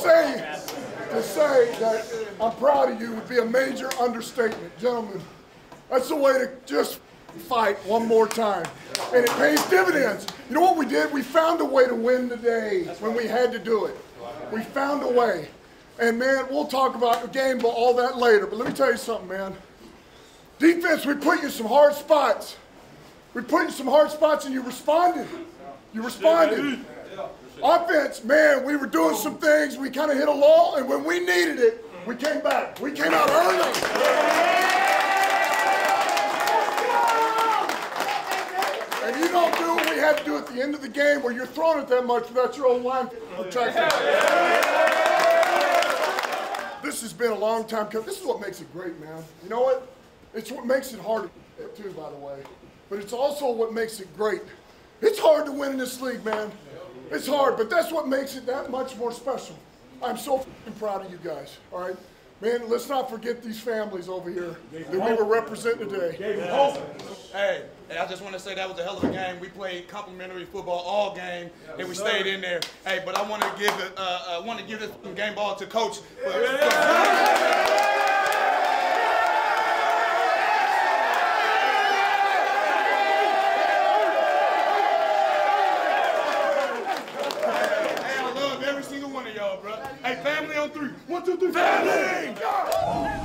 say, to say that I'm proud of you would be a major understatement. Gentlemen, that's the way to just fight one more time. And it pays dividends. You know what we did? We found a way to win today when we had to do it. We found a way. And man, we'll talk about the game, but all that later. But let me tell you something, man. Defense, we put you in some hard spots. We put you in some hard spots and you responded. You responded. Offense, man, we were doing some things. We kind of hit a lull, and when we needed it, we came back. We came out early. And you don't do what we had to do at the end of the game where you're throwing it that much without your own line protection. This has been a long time coming. This is what makes it great, man. You know what? It's what makes it hard too, by the way. But it's also what makes it great. It's hard to win in this league, man. It's hard, but that's what makes it that much more special. I'm so f***ing proud of you guys, all right? Man, let's not forget these families over here that we were representing today. Hey, hey, I just want to say that was a hell of a game. We played complementary football all game, and we stayed in there. Hey, but I want to give it, uh, uh, want to give this game ball to Coach. Hey, I love every single one of y'all, bro. Hey, family on three. One, two, three. Family!